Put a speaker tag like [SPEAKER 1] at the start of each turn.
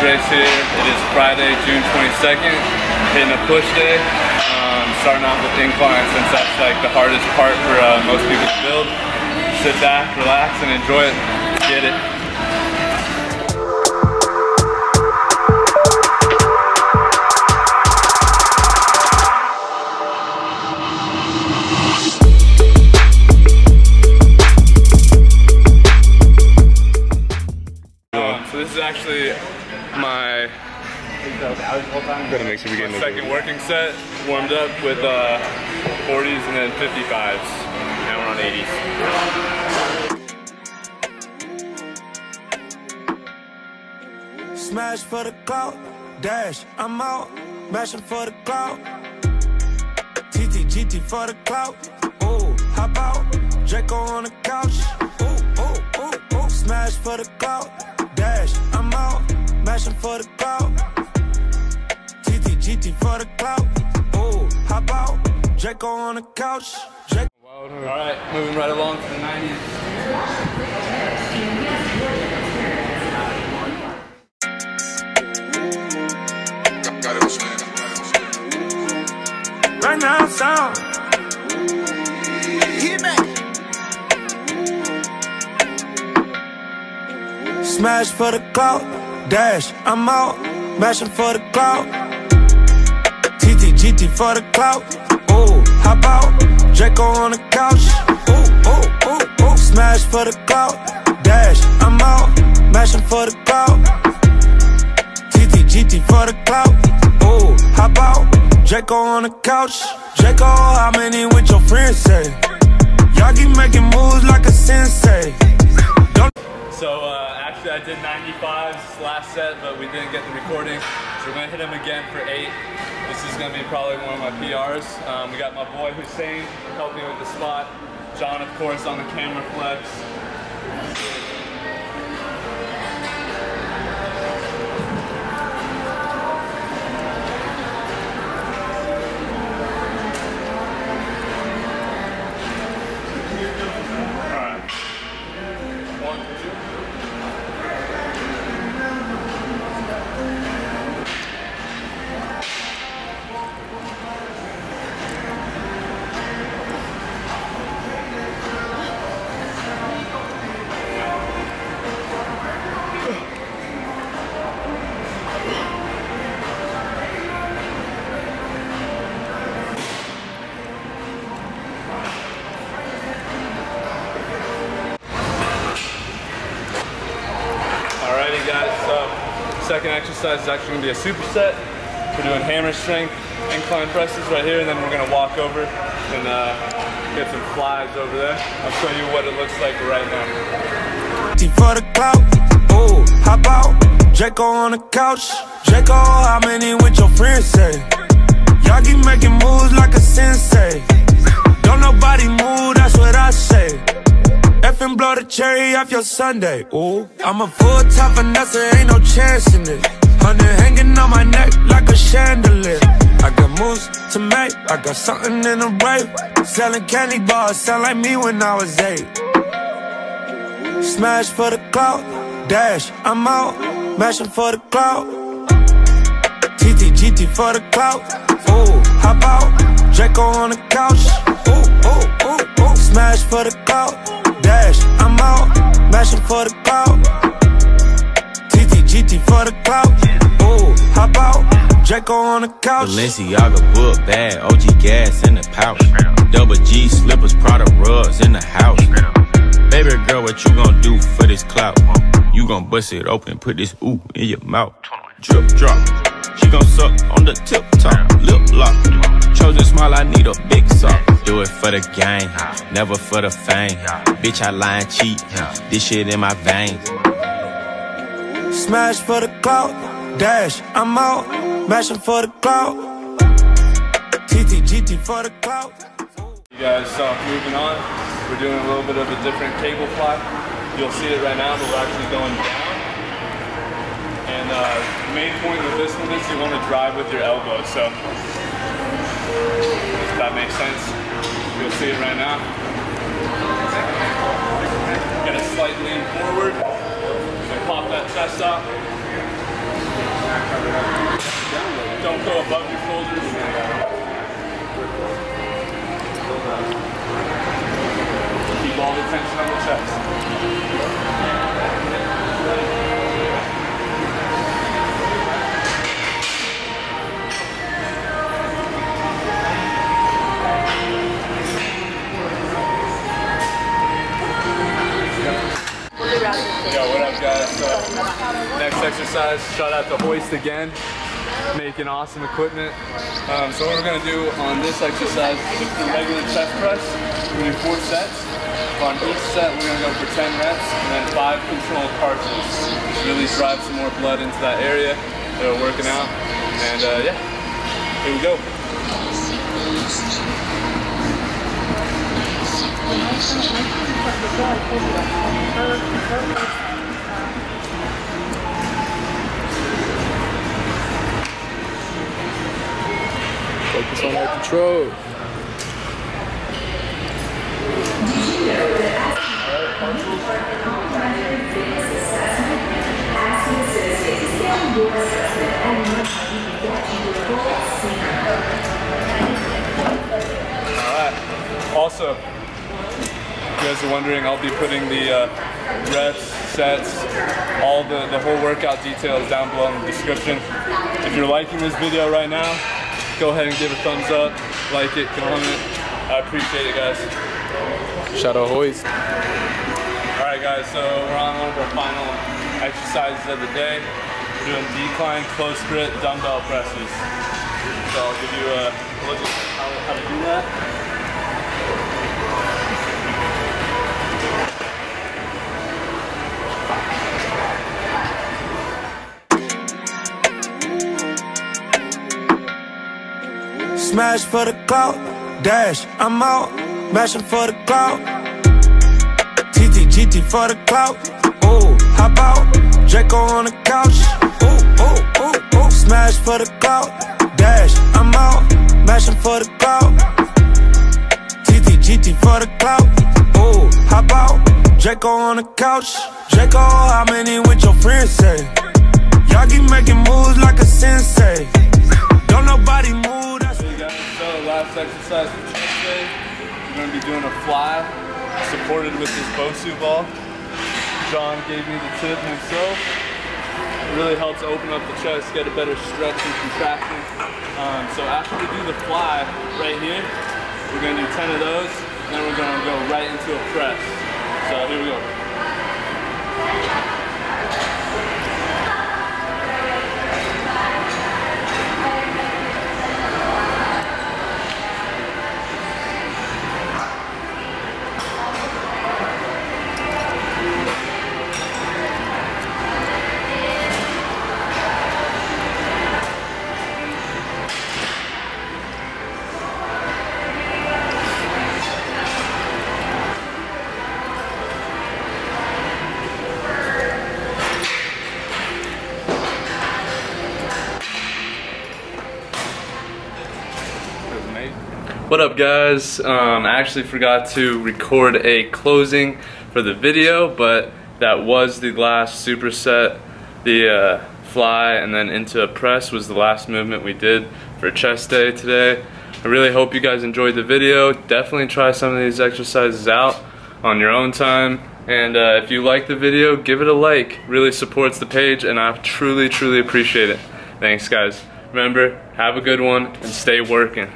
[SPEAKER 1] Jace here. It is Friday, June 22nd, hitting a push day. Um, starting off with incline since that's like the hardest part for uh, most people to build. Sit back, relax, and enjoy it. Get it. Set. Warmed up with uh, 40s and then 55s. Now we're on 80s.
[SPEAKER 2] Smash for the clout, dash, I'm out, mashing for the clout. TT, GT for the clout, ooh, hop out, Draco on the couch, ooh, ooh, ooh, ooh. Smash for the clout, dash, I'm out, mashing for the clout. TT, GT for the clout, ooh, hop out, Draco on the couch, Draco.
[SPEAKER 1] All right, moving right along to the 90s.
[SPEAKER 3] Got.
[SPEAKER 2] Right now, sound.
[SPEAKER 3] Hit me.
[SPEAKER 2] Smash for the clout, dash, I'm out, mashing for the clout. GT for the clout, ooh, hop out, Draco on the couch, ooh, ooh, ooh, ooh. Smash for the clout, dash, I'm out, mashing for the clout. TT, GT for the clout, ooh, hop out, Draco on the couch. Draco, how many with your friends say? Y'all keep making moves like a sensei. Don't
[SPEAKER 1] So uh, set, but we didn't get the recording. So we're gonna hit him again for eight. This is gonna be probably one of my PRs. Um, we got my boy Hussein helping with the spot. John, of course, on the camera flex. Second exercise is actually gonna be a superset. We're doing hammer strength, incline presses right here, and then we're gonna walk over and uh, get some flies over there. I'll show you what it looks like right now.
[SPEAKER 2] T for the clout. Ooh, hop out. Draco on the couch. Draco, how many with your friends say? Y'all keep making moves like a sensei. Don't nobody move, that's what I say. Effing blow the cherry off your sundae. Ooh, I'm a full time finesse, ain't no chance in it. Honey hanging on my neck like a chandelier. I got moves to make, I got something in the way. Selling candy bars, sound like me when I was eight. Smash for the clout, dash, I'm out, mashing for the clout. TT, GT for the clout, ooh, hop out, Draco on the couch, ooh, ooh, ooh, ooh. Smash for the clout, dash, I'm out, mashing for the clout. TT, GT for the clout, ooh, hop out, Draco on the couch.
[SPEAKER 4] Balenciaga book bag, OG gas in the pouch. Double G slippers, Prada rugs in the house. Baby girl, what you gonna do for this clout? You gon' bust it open, put this ooh in your mouth. Drip drop, she gon' suck on the tip top, lip lock. Chosen smile, I need a big sock. Do it for the gang, never for the fame. Bitch, I lie and cheat. This shit in my veins.
[SPEAKER 2] Smash for the clout, dash, I'm out, mashing for the clout. TT, GT for the clout.
[SPEAKER 1] You guys saw moving on. We're doing a little bit of a different cable fly. You'll see it right now, but we're actually going down. And uh, the main point with this one is you want to drive with your elbow. So if that makes sense, you'll see it right now. Get a slight lean forward. and pop that chest up. Don't go above your shoulders. Keep all the tension on the chest. Exercise, shout out to Hoist again, making awesome equipment. Um, so what we're gonna do on this exercise is the regular chest press. We're gonna do four sets. On each set, we're gonna go for 10 reps and then five controlled cartwheels. Really drive some more blood into that area that we're working out. And uh, yeah, here we go.
[SPEAKER 5] Focus on that control.
[SPEAKER 1] Alright. Also, if you guys are wondering, I'll be putting the uh, reps, sets, all the, the whole workout details down below in the description. If you're liking this video right now, go ahead and give a thumbs up, like it, comment. I appreciate it, guys.
[SPEAKER 5] Shout out Hoist.
[SPEAKER 1] Alright, guys, so we're on one of our final exercises of the day. We're doing decline close grip dumbbell presses. So I'll give you a look at how to do that.
[SPEAKER 2] Smash for the clout, dash, I'm out, mashing for the clout. TT, GT for the clout, ooh, hop out, Draco on the couch, ooh, ooh, ooh, ooh. Smash for the clout, dash, I'm out, mashing for the clout. TT, GT for the clout, ooh, hop out, Draco on the couch. Draco, how many with your friends say? Y'all keep making moves like a sensei. Don't nobody move,
[SPEAKER 1] last exercise for chest day, we're going to be doing a fly supported with this Bosu ball. John gave me the tip himself. It really helps open up the chest, get a better stretch and contraction. Um, so after we do the fly right here, we're going to do 10 of those, then we're going to go right into a press. So here we go. What up guys? Um, I actually forgot to record a closing for the video, but that was the last superset. The uh, fly and then into a press was the last movement we did for chest day today. I really hope you guys enjoyed the video. Definitely try some of these exercises out on your own time. And uh, if you like the video, give it a like. Really supports the page and I truly, truly appreciate it. Thanks guys. Remember, have a good one and stay working.